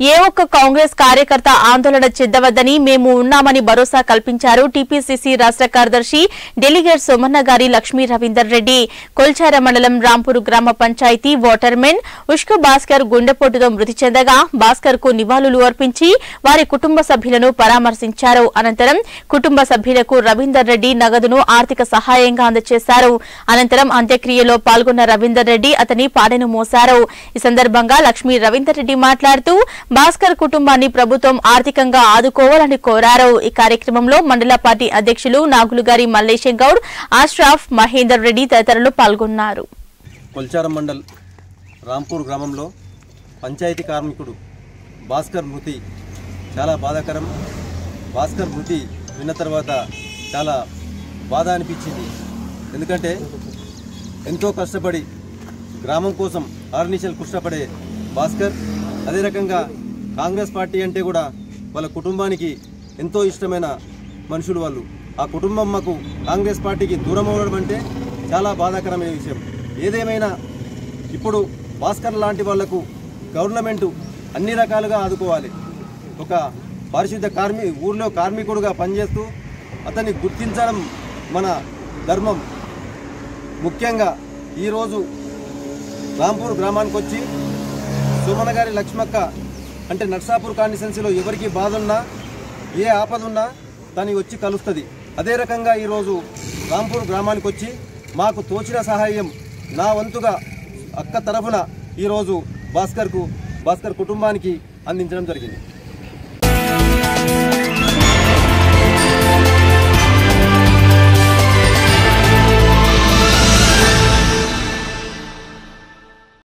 ఏ ఒక్క కాంగ్రెస్ కార్యకర్త ఆందోళన చెందవద్దని మేము ఉన్నామని భరోసా కల్పించారు టీపీసీసీ రాష్ట్ర కార్యదర్శి డెలిగేట్ సోమన్న గారి లక్ష్మీ రవీందర్ రెడ్డి. కొల్చార మండలం రాంపూర్ గ్రామ పంచాయతీ వాటర్మెన్ ఉష్క భాస్కర్ గుండెపోటుతో మృతి చెందగా భాస్కర్కు నివాళులు అర్పించి వారి కుటుంబ సభ్యులను పరామర్శించారు. అనంతరం కుటుంబ సభ్యులకు రవీందర్ రెడ్డి నగదును ఆర్థిక సహాయంగా అందజేశారు అనంతరం అంత్యక్రియలో పాల్గొన్న రవీందర్ రెడ్డి అతని పాడెను మోశారు. ఈ సందర్భంగా లక్ష్మీ రవీందర్ రెడ్డి మాట్లాడుతూ భాస్కర్ కుటుంబాన్ని ప్రభుత్వం ఆర్థికంగా ఆదుకోవాలని కోరారు. ఈ కార్యక్రమంలో మండల పార్టీ అధ్యక్షులు నాగులుగారి మల్లేశం గౌడ్ ఆశ్రాఫ్ మహేందర్ రెడ్డి తదితరులు పాల్గొన్నారు. కొల్చారం మండల్ రాంపూర్ గ్రామంలో పంచాయతీ కార్మికుడు భాస్కర్ మృతి చాలా బాధాకరం. భాస్కర్ మృతి విన్న తర్వాత చాలా బాధ అనిపించింది. ఎందుకంటే ఎంతో కష్టపడి గ్రామం కోసం ఆర్నిషల్ కష్టపడే భాస్కర్ అదే రకంగా కాంగ్రెస్ పార్టీ అంటే కూడా వాళ్ళ కుటుంబానికి ఎంతో ఇష్టమైన మనుషులు వాళ్ళు. ఆ కుటుంబం మాకు కాంగ్రెస్ పార్టీకి దూరం అవ్వడం అంటే చాలా బాధాకరమైన విషయం. ఏదేమైనా ఇప్పుడు భాస్కర్ లాంటి వాళ్ళకు గవర్నమెంట్ అన్ని రకాలుగా ఆదుకోవాలి. ఒక పారిశుద్ధ కార్మి ఊర్లో కార్మికుడుగా పనిచేస్తూ అతన్ని గుర్తించడం మన ధర్మం. ముఖ్యంగా ఈరోజు రాంపూర్ గ్రామానికి వచ్చి సుమన గారి లక్ష్మక్క అంటే నర్సాపూర్ కాన్స్టిట్యున్సీలో ఎవరికి బాధ ఉన్నా ఏ ఆపద ఉన్నా తని వచ్చి కలుస్తుంది. అదే రకంగా ఈరోజు రాంపూర్ గ్రామానికి వచ్చి మాకు తోచిన సహాయం నా వంతుగా అక్క తరఫున ఈరోజు భాస్కర్కు భాస్కర్ కుటుంబానికి అందించడం జరిగింది.